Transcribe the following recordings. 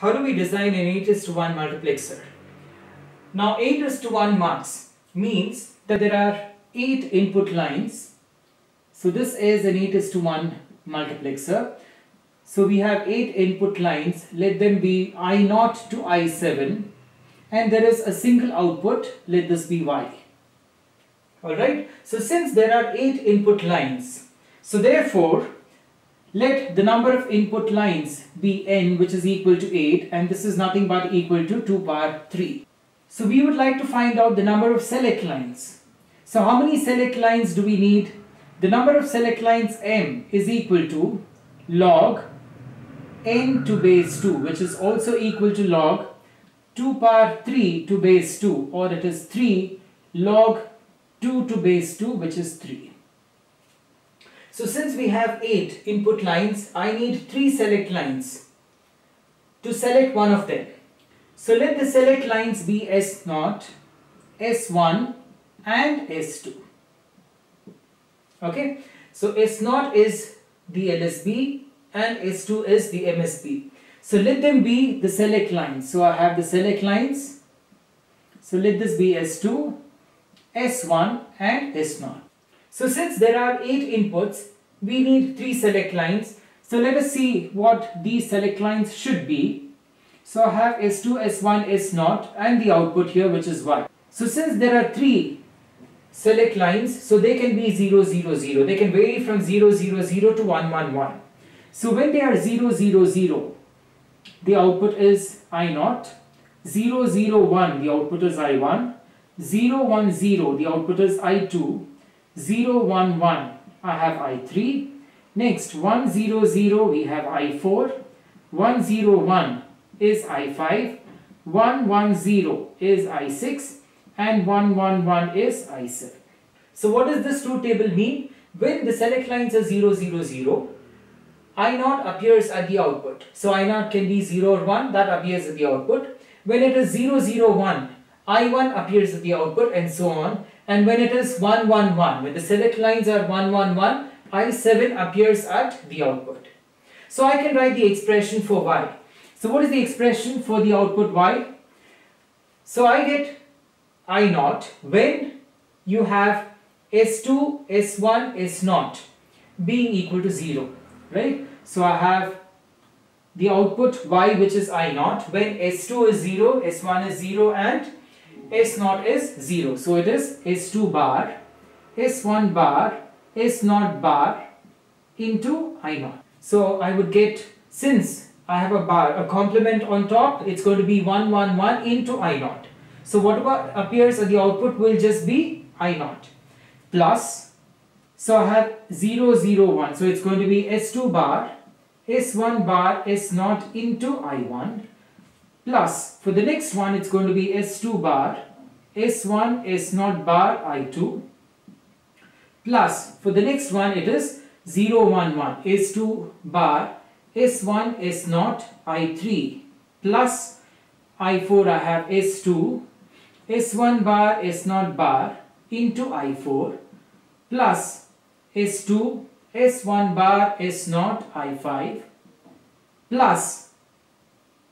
how do we design an 8 is to 1 multiplexer? Now 8 is to 1 mux means that there are 8 input lines. So this is an 8 is to 1 multiplexer. So we have 8 input lines, let them be I0 to I7 and there is a single output, let this be Y. Alright, so since there are 8 input lines, so therefore let the number of input lines be n which is equal to 8 and this is nothing but equal to 2 power 3. So we would like to find out the number of select lines. So how many select lines do we need? The number of select lines m is equal to log n to base 2 which is also equal to log 2 power 3 to base 2 or it is 3 log 2 to base 2 which is 3. So since we have 8 input lines, I need 3 select lines to select one of them. So let the select lines be S0, S1 and S2. Okay, so S0 is the LSB and S2 is the MSB. So let them be the select lines. So I have the select lines. So let this be S2, S1 and S0. So since there are 8 inputs, we need 3 select lines. So let us see what these select lines should be. So I have S2, S1, S0 and the output here which is Y. So since there are 3 select lines, so they can be 0, 0, 0. They can vary from 0, 0, 0 to 1, 1, 1. So when they are 0, 0, 0, the output is I0. 0, 0, 1, the output is I1. 0, 1, 0, the output is I2. 0, 1, 1, I have I3. Next, 1, 0, 0, we have I4. 1, 0, 1 is I5. 1, 1, 0 is I6. And 1, 1, 1 is I7. So what does this truth table mean? When the select lines are 0, 0, 0, I0 appears at the output. So I0 can be 0 or 1, that appears at the output. When it is 0, 0, 1, I1 appears at the output and so on. And when it is 1, 1, 1, when the select lines are 1, 1, 1, I7 appears at the output. So I can write the expression for Y. So what is the expression for the output Y? So I get I0 when you have S2, S1, S0 being equal to 0, right? So I have the output Y which is I0 when S2 is 0, S1 is 0 and S0 is 0. So it is S2 bar, S1 bar, S0 bar into I0. So I would get, since I have a bar, a complement on top, it's going to be 1, 1, 1 into I0. So whatever appears at the output will just be I0 plus, so I have 0, 0, 1. So it's going to be S2 bar, S1 bar, S0 into I1 plus for the next one it's going to be S2 bar, S1, S0 bar, I2 plus for the next one it is 0, 1, 1, S2 bar, S1, S0, I3 plus I4 I have S2, S1 bar, S0 bar into I4 plus S2, S1 bar, S0, I5 plus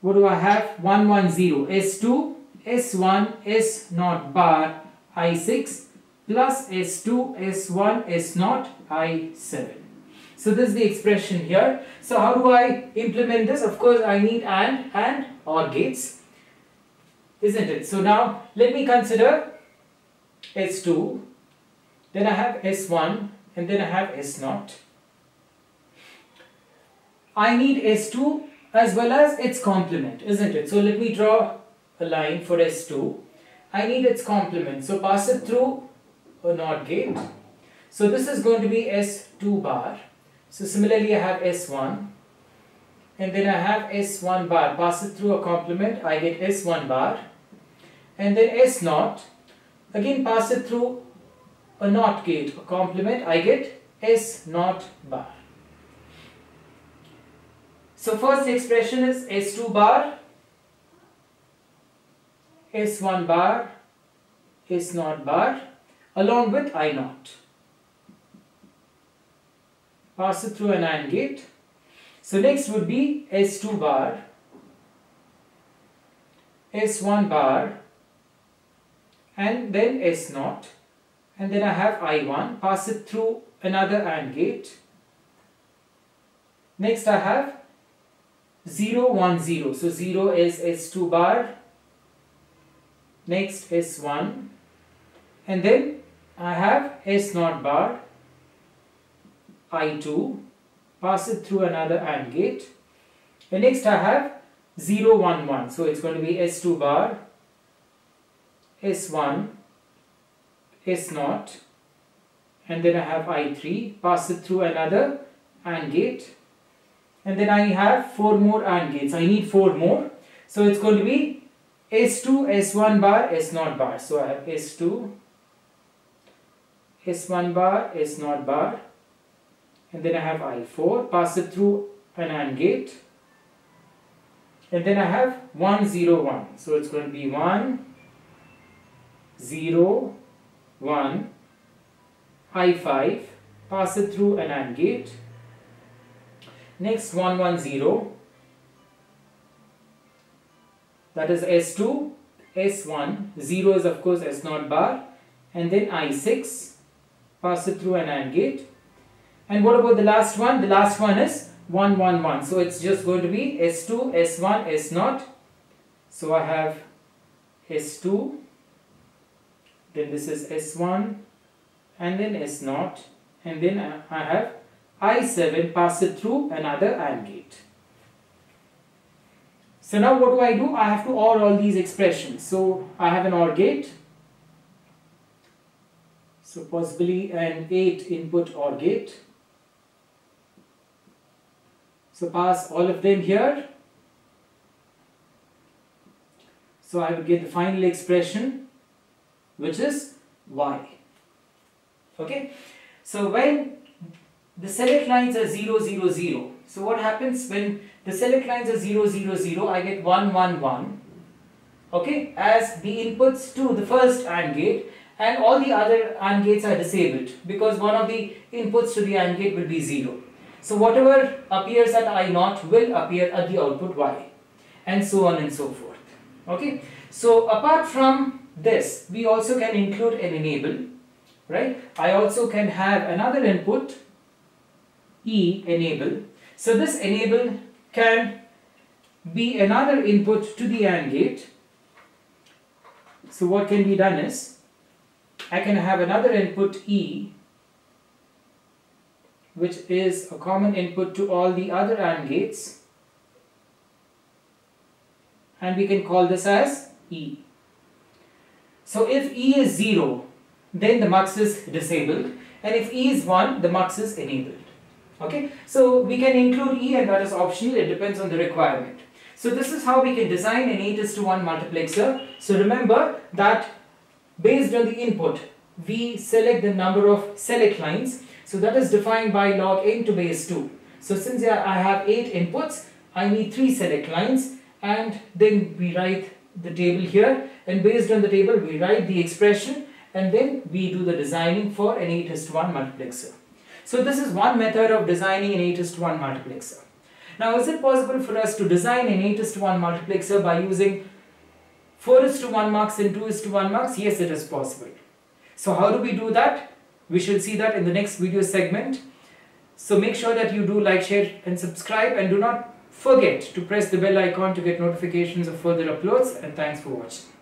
what do I have? 110 S2 S1 S0 bar I6 plus S2 S1 S0 I7. So this is the expression here. So how do I implement this? Of course I need AND and OR gates. Isn't it? So now let me consider S2 then I have S1 and then I have S0. I need S2 as well as its complement, isn't it? So let me draw a line for S2. I need its complement. So pass it through a NOT gate. So this is going to be S2 bar. So similarly I have S1 and then I have S1 bar. Pass it through a complement. I get S1 bar and then S0. Again pass it through a NOT gate, a complement. I get S0 bar. So first expression is S2 bar, S1 bar, S0 bar along with I0. Pass it through an AND gate. So next would be S2 bar, S1 bar and then S0 and then I have I1 pass it through another AND gate next I have 0 1 0 so 0 is S2 bar. Next S1 and then I have S0 bar I2 pass it through another AND gate. And next I have 0 1 1 so it's going to be S2 bar S1 S0 and then I have I3 pass it through another AND gate and then I have four more AND gates. I need four more. So it's going to be S2 S1 bar S0 bar. So I have S2 S1 bar S0 bar. And then I have I4 pass it through an AND gate. And then I have 1 0 1 so it's going to be 1 0 1 I5 pass it through an AND gate next 1 1 0 that is S2 S1 0 is of course S0 bar. And then I6 pass it through an AND gate and what about the last one? The last one is 1 1 1 so it's just going to be S2 S1 S0 so I have S2 then this is S1 and then S0 and then I have I7 pass it through another AND gate. So now what do I do? I have to OR all these expressions. So I have an OR gate. So possibly an 8 input OR gate. So pass all of them here. So I will get the final expression which is y. Okay. So when the select lines are 0, 0, 0. So what happens when the select lines are 0, 0, 0, I get 1, 1, 1. Okay, as the inputs to the first AND gate and all the other AND gates are disabled because one of the inputs to the AND gate will be 0. So whatever appears at I naught will appear at the output Y and so on and so forth. Okay, so apart from this, we also can include an enable, right? I also can have another input E enable. So this enable can be another input to the AND gate. So what can be done is, I can have another input E which is a common input to all the other AND gates and we can call this as E. So if E is 0 then the mux is disabled and if E is 1 the mux is enabled okay? So we can include E and that is optional. It depends on the requirement. So this is how we can design an 8 is to 1 multiplexer. So remember that based on the input we select the number of select lines. So that is defined by log n to base 2 so since I have 8 inputs I need 3 select lines. And then we write the table here. And based on the table we write the expression. And then we do the designing for an 8 is to 1 multiplexer so this is one method of designing an 8 is to 1 multiplexer. Now is it possible for us to design an 8 is to 1 multiplexer by using 4 is to 1 mux and 2 is to 1 mux? Yes, it is possible. So how do we do that? We shall see that in the next video segment. So make sure that you do like, share and subscribe and do not forget to press the bell icon to get notifications of further uploads and thanks for watching.